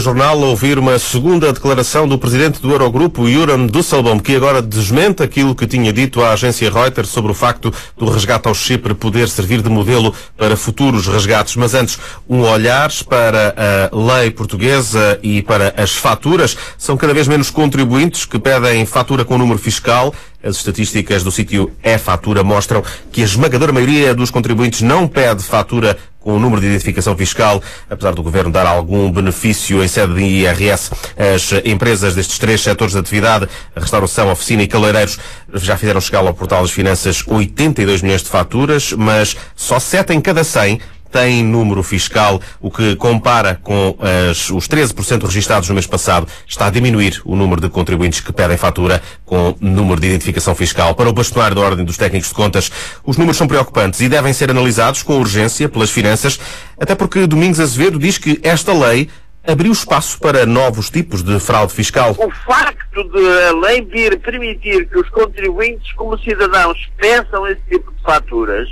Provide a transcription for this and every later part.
jornal ouvir uma segunda declaração do presidente do Eurogrupo, Juran Dusselbaum, que agora desmente aquilo que tinha dito à agência Reuters sobre o facto do resgate ao Chipre poder servir de modelo para futuros resgates. Mas antes, um olhar para a lei portuguesa e para as faturas. São cada vez menos contribuintes que pedem fatura com número fiscal. As estatísticas do sítio E-Fatura mostram que a esmagadora maioria dos contribuintes não pede fatura o número de identificação fiscal, apesar do Governo dar algum benefício em sede de IRS. As empresas destes três setores de atividade, restauração, oficina e caleireiros, já fizeram chegar ao portal das finanças 82 milhões de faturas, mas só 7 em cada 100 tem número fiscal, o que compara com as, os 13% registados no mês passado, está a diminuir o número de contribuintes que pedem fatura com número de identificação fiscal. Para o bastonário da Ordem dos Técnicos de Contas, os números são preocupantes e devem ser analisados com urgência pelas finanças, até porque Domingos Azevedo diz que esta lei abriu espaço para novos tipos de fraude fiscal. O facto de a lei vir permitir que os contribuintes, como cidadãos, peçam esse tipo de faturas,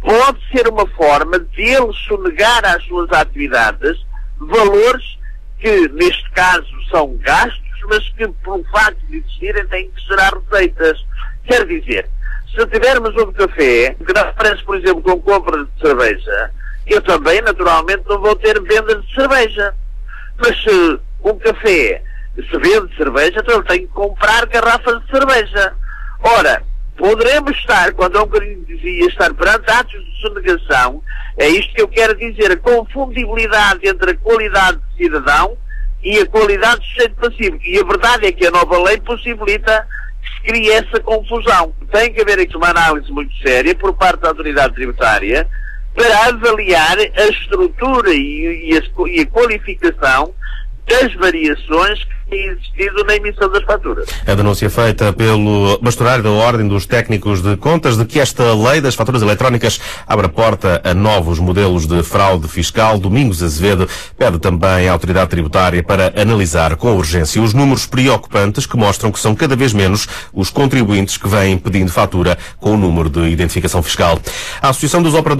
pode ser uma forma de ele sonegar às suas atividades valores que, neste caso, são gastos, mas que, pelo facto de existirem, têm que gerar receitas. Quer dizer, se tivermos um café, que não aparece, por exemplo, com compra de cerveja, eu também, naturalmente, não vou ter vendas de cerveja. Mas se um café se vende cerveja, então ele tem que comprar garrafas de cerveja. Ora, poderemos estar, quando bocadinho dizia, estar perante atos de sonegação, é isto que eu quero dizer, a confundibilidade entre a qualidade de cidadão e a qualidade de sujeito passivo. E a verdade é que a nova lei possibilita que se crie essa confusão. Tem que haver aqui uma análise muito séria por parte da autoridade tributária para avaliar a estrutura e, e, a, e a qualificação das variações que existido na emissão das faturas. A denúncia feita pelo bastonário da Ordem dos Técnicos de Contas de que esta lei das faturas eletrónicas abre a porta a novos modelos de fraude fiscal. Domingos Azevedo pede também à autoridade tributária para analisar com urgência os números preocupantes que mostram que são cada vez menos os contribuintes que vêm pedindo fatura com o número de identificação fiscal. A Associação dos Operadores